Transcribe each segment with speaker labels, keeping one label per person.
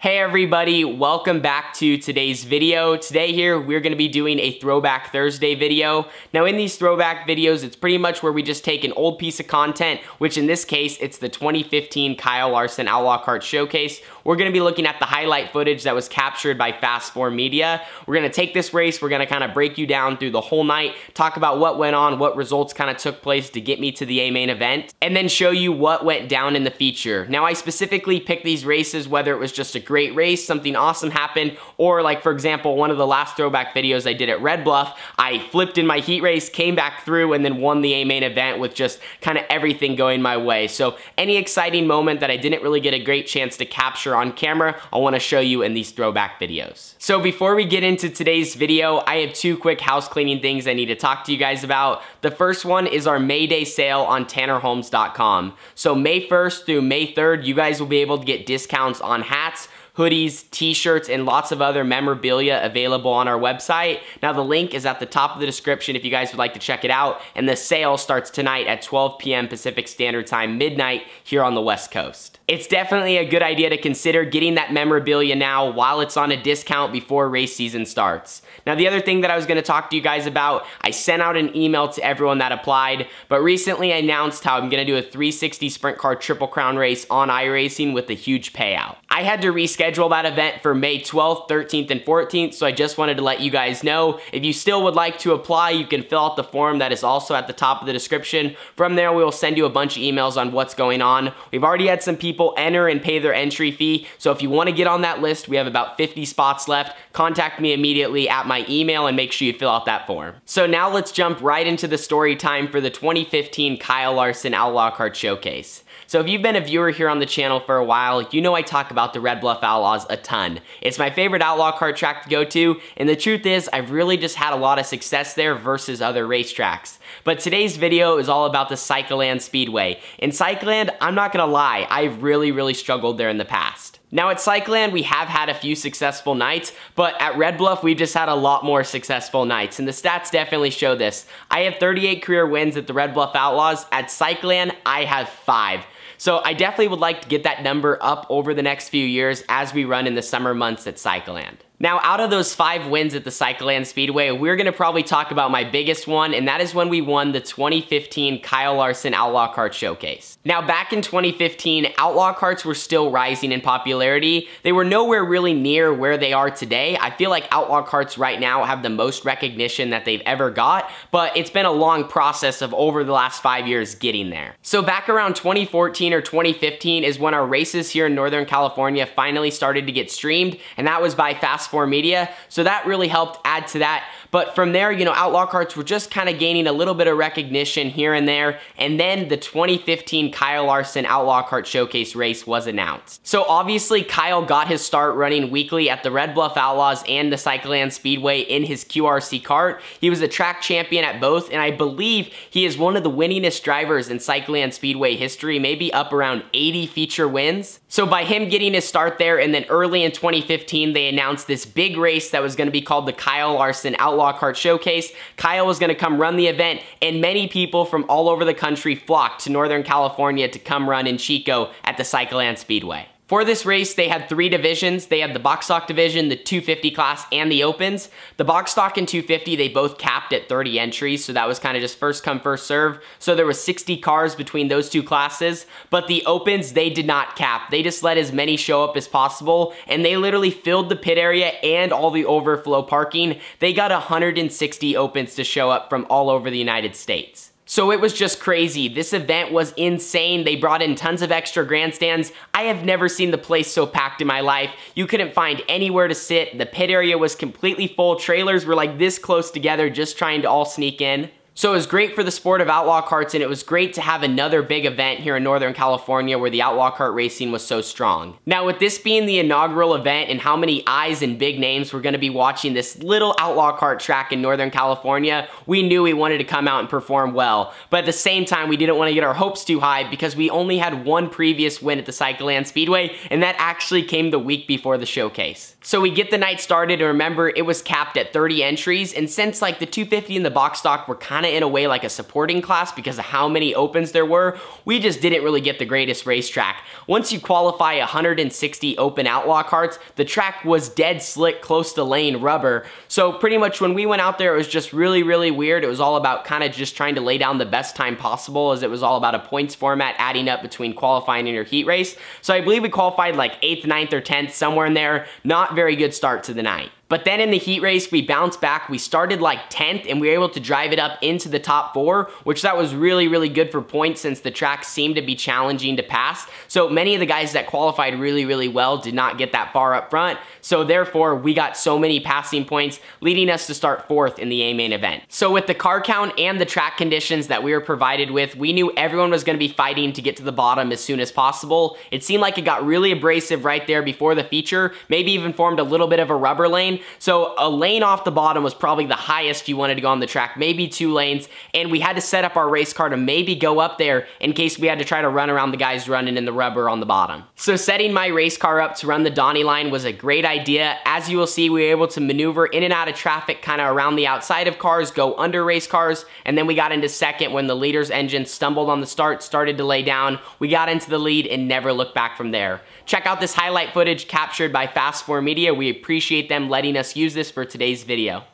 Speaker 1: Hey everybody, welcome back to today's video. Today here, we're gonna be doing a Throwback Thursday video. Now in these throwback videos, it's pretty much where we just take an old piece of content, which in this case, it's the 2015 Kyle Larson Outlaw Kart Showcase. We're gonna be looking at the highlight footage that was captured by Fast 4 Media. We're gonna take this race, we're gonna kind of break you down through the whole night, talk about what went on, what results kind of took place to get me to the A main event, and then show you what went down in the feature. Now I specifically picked these races, whether it was just a great race, something awesome happened, or like for example, one of the last throwback videos I did at Red Bluff, I flipped in my heat race, came back through, and then won the A main event with just kind of everything going my way. So any exciting moment that I didn't really get a great chance to capture on camera, I wanna show you in these throwback videos. So before we get into today's video, I have two quick house cleaning things I need to talk to you guys about. The first one is our May Day sale on TannerHolmes.com. So May 1st through May 3rd, you guys will be able to get discounts on hats, hoodies, t-shirts, and lots of other memorabilia available on our website. Now the link is at the top of the description if you guys would like to check it out, and the sale starts tonight at 12 p.m. Pacific Standard Time, midnight here on the West Coast. It's definitely a good idea to consider getting that memorabilia now while it's on a discount before race season starts. Now the other thing that I was gonna talk to you guys about, I sent out an email to everyone that applied, but recently I announced how I'm gonna do a 360 Sprint Car Triple Crown race on iRacing with a huge payout. I had to reschedule that event for May 12th, 13th, and 14th, so I just wanted to let you guys know. If you still would like to apply, you can fill out the form that is also at the top of the description. From there, we will send you a bunch of emails on what's going on. We've already had some people enter and pay their entry fee, so if you wanna get on that list, we have about 50 spots left. Contact me immediately at my email and make sure you fill out that form. So now let's jump right into the story time for the 2015 Kyle Larson Outlaw Kart Showcase. So if you've been a viewer here on the channel for a while, you know I talk about the Red Bluff Outlaws a ton. It's my favorite outlaw kart track to go to, and the truth is, I've really just had a lot of success there versus other racetracks. But today's video is all about the Cycleland Speedway. In Cycleland, I'm not gonna lie, I've really, really struggled there in the past. Now at Cycleland, we have had a few successful nights, but at Red Bluff, we've just had a lot more successful nights, and the stats definitely show this. I have 38 career wins at the Red Bluff Outlaws. At Cycleland, I have five. So I definitely would like to get that number up over the next few years as we run in the summer months at Cycleland. Now, out of those five wins at the Cycleland Speedway, we're gonna probably talk about my biggest one, and that is when we won the 2015 Kyle Larson Outlaw Kart Showcase. Now, back in 2015, Outlaw Karts were still rising in popularity. They were nowhere really near where they are today. I feel like Outlaw Karts right now have the most recognition that they've ever got, but it's been a long process of over the last five years getting there. So back around 2014 or 2015 is when our races here in Northern California finally started to get streamed, and that was by Fast 4 Media. So that really helped add to that. But from there, you know, Outlaw Karts were just kind of gaining a little bit of recognition here and there. And then the 2015 Kyle Larson Outlaw Kart Showcase race was announced. So obviously Kyle got his start running weekly at the Red Bluff Outlaws and the Cycleland Speedway in his QRC cart. He was a track champion at both, and I believe he is one of the winningest drivers in Cycleland Speedway history, maybe up around 80 feature wins. So by him getting his start there, and then early in 2015, they announced this big race that was gonna be called the Kyle Larson Outlaw Kart Showcase. Kyle was gonna come run the event, and many people from all over the country flocked to Northern California to come run in Chico at the Cycleland Speedway. For this race, they had three divisions. They had the box stock division, the 250 class, and the opens. The box stock and 250, they both capped at 30 entries, so that was kind of just first come, first serve. So there was 60 cars between those two classes, but the opens, they did not cap. They just let as many show up as possible, and they literally filled the pit area and all the overflow parking. They got 160 opens to show up from all over the United States. So it was just crazy. This event was insane. They brought in tons of extra grandstands. I have never seen the place so packed in my life. You couldn't find anywhere to sit. The pit area was completely full. Trailers were like this close together just trying to all sneak in. So it was great for the sport of outlaw karts and it was great to have another big event here in Northern California where the outlaw kart racing was so strong. Now with this being the inaugural event and how many eyes and big names were going to be watching this little outlaw kart track in Northern California, we knew we wanted to come out and perform well. But at the same time, we didn't want to get our hopes too high because we only had one previous win at the Cycleland Speedway and that actually came the week before the showcase. So we get the night started and remember it was capped at 30 entries and since like the 250 and the box stock were kind in a way like a supporting class because of how many opens there were. We just didn't really get the greatest racetrack. Once you qualify 160 open outlaw karts, the track was dead slick close to lane rubber. So pretty much when we went out there, it was just really, really weird. It was all about kind of just trying to lay down the best time possible as it was all about a points format adding up between qualifying and your heat race. So I believe we qualified like 8th, 9th, or 10th, somewhere in there. Not very good start to the night. But then in the heat race, we bounced back. We started like 10th and we were able to drive it up into the top four, which that was really, really good for points since the track seemed to be challenging to pass. So many of the guys that qualified really, really well did not get that far up front. So therefore, we got so many passing points, leading us to start fourth in the A main event. So with the car count and the track conditions that we were provided with, we knew everyone was gonna be fighting to get to the bottom as soon as possible. It seemed like it got really abrasive right there before the feature, maybe even formed a little bit of a rubber lane, so a lane off the bottom was probably the highest you wanted to go on the track, maybe two lanes, and we had to set up our race car to maybe go up there in case we had to try to run around the guys running in the rubber on the bottom. So setting my race car up to run the Donny line was a great idea. As you will see, we were able to maneuver in and out of traffic kind of around the outside of cars, go under race cars, and then we got into second when the leader's engine stumbled on the start, started to lay down. We got into the lead and never looked back from there. Check out this highlight footage captured by Fast 4 Media. We appreciate them letting us use this for today's video.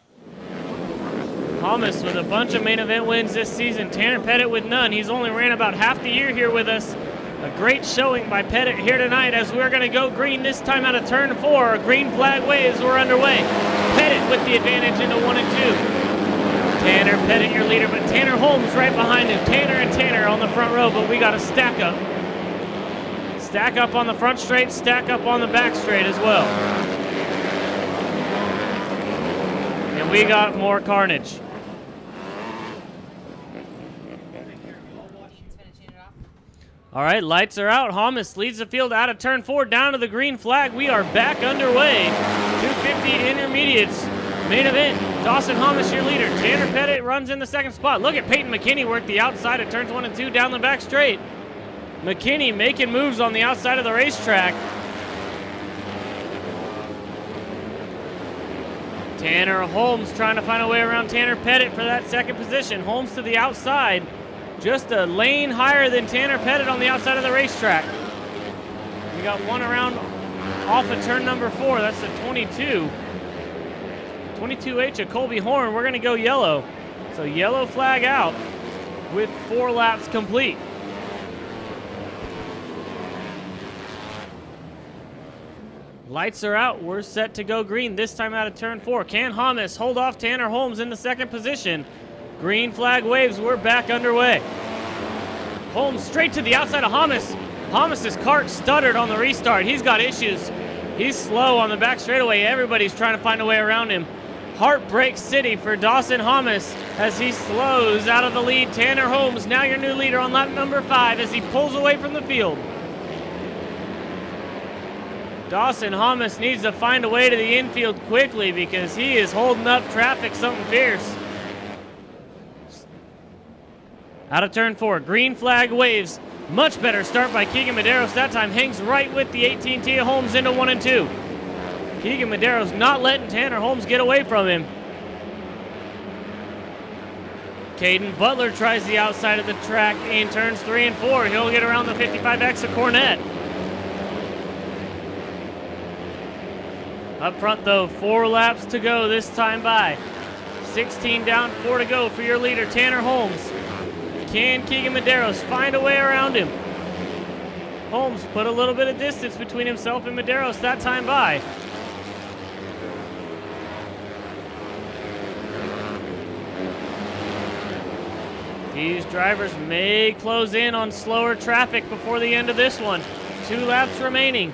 Speaker 2: Thomas with a bunch of main event wins this season. Tanner Pettit with none. He's only ran about half the year here with us. A great showing by Pettit here tonight as we're going to go green this time out of turn four. Green flag waves we're underway. Pettit with the advantage into one and two. Tanner Pettit your leader, but Tanner Holmes right behind him. Tanner and Tanner on the front row, but we got a stack up. Stack up on the front straight, stack up on the back straight as well. And we got more carnage. All right, lights are out. Hamas leads the field out of turn four, down to the green flag. We are back underway. 250 intermediates. Main event, Dawson Hamas, your leader. Tanner Pettit runs in the second spot. Look at Peyton McKinney work the outside of turns one and two down the back straight. McKinney making moves on the outside of the racetrack. Tanner Holmes trying to find a way around Tanner Pettit for that second position. Holmes to the outside, just a lane higher than Tanner Pettit on the outside of the racetrack. We got one around off of turn number four. That's the 22. 22H of Colby Horn. We're going to go yellow. So yellow flag out with four laps complete. Lights are out. We're set to go green this time out of turn four. Can Hamas hold off Tanner Holmes in the second position? Green flag waves. We're back underway. Holmes straight to the outside of Hamas. Hamas's cart stuttered on the restart. He's got issues. He's slow on the back straightaway. Everybody's trying to find a way around him. Heartbreak City for Dawson Hamas as he slows out of the lead. Tanner Holmes, now your new leader on lap number five as he pulls away from the field. Dawson Hamas needs to find a way to the infield quickly because he is holding up traffic something fierce. Out of turn four, green flag waves. Much better start by Keegan Medeiros. That time hangs right with the 18 Tia Holmes into one and two. Keegan Medeiros not letting Tanner Holmes get away from him. Caden Butler tries the outside of the track in turns three and four. He'll get around the 55X of Cornett. Up front, though, four laps to go this time by. 16 down, four to go for your leader, Tanner Holmes. Can Keegan Medeiros find a way around him? Holmes put a little bit of distance between himself and Medeiros that time by. These drivers may close in on slower traffic before the end of this one. Two laps remaining.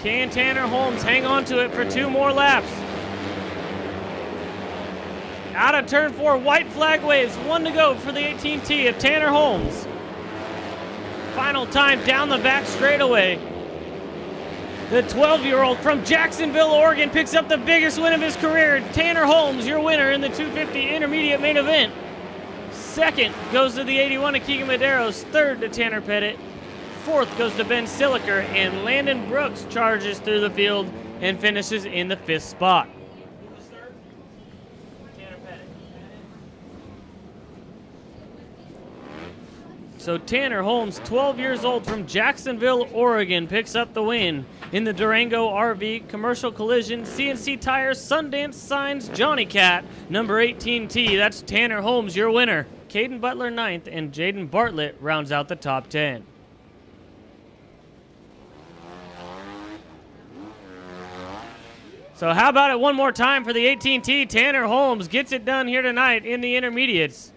Speaker 2: Can Tanner Holmes hang on to it for two more laps? Out of turn four, white flag waves, one to go for the 18T of Tanner Holmes. Final time down the back straightaway. The 12-year-old from Jacksonville, Oregon picks up the biggest win of his career. Tanner Holmes, your winner in the 250 intermediate main event. Second goes to the 81 of Keegan Medeiros. Third to Tanner Pettit fourth goes to Ben Siliker, and Landon Brooks charges through the field and finishes in the fifth spot. So Tanner Holmes, 12 years old from Jacksonville, Oregon, picks up the win in the Durango RV Commercial Collision CNC Tires Sundance Signs Johnny Cat number 18T. That's Tanner Holmes, your winner. Caden Butler ninth, and Jaden Bartlett rounds out the top 10. So how about it one more time for the 18T? Tanner Holmes gets it done here tonight in the intermediates.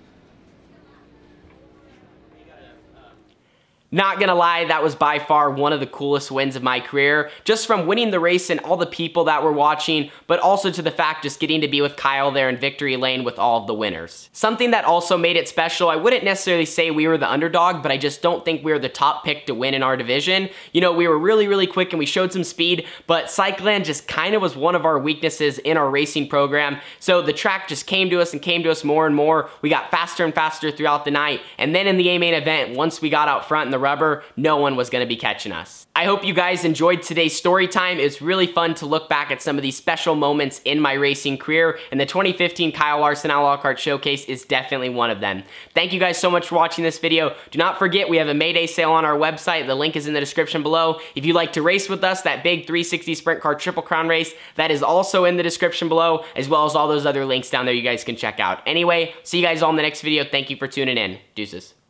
Speaker 1: Not gonna lie, that was by far one of the coolest wins of my career, just from winning the race and all the people that were watching, but also to the fact just getting to be with Kyle there in victory lane with all of the winners. Something that also made it special, I wouldn't necessarily say we were the underdog, but I just don't think we were the top pick to win in our division. You know, we were really, really quick and we showed some speed, but Cycleland just kind of was one of our weaknesses in our racing program. So the track just came to us and came to us more and more. We got faster and faster throughout the night. And then in the A-main event, once we got out front in the rubber, no one was gonna be catching us. I hope you guys enjoyed today's story time. It's really fun to look back at some of these special moments in my racing career, and the 2015 Kyle Larson Outlaw Kart Showcase is definitely one of them. Thank you guys so much for watching this video. Do not forget, we have a May Day sale on our website. The link is in the description below. If you'd like to race with us, that big 360 Sprint Car Triple Crown race, that is also in the description below, as well as all those other links down there you guys can check out. Anyway, see you guys all in the next video. Thank you for tuning in. Deuces.